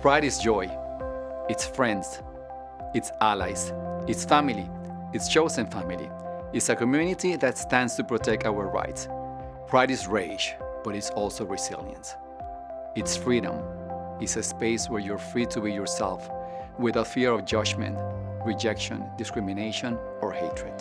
Pride is joy. It's friends. It's allies. It's family. It's chosen family. It's a community that stands to protect our rights. Pride is rage, but it's also resilience. It's freedom. It's a space where you're free to be yourself without fear of judgment, rejection, discrimination, or hatred.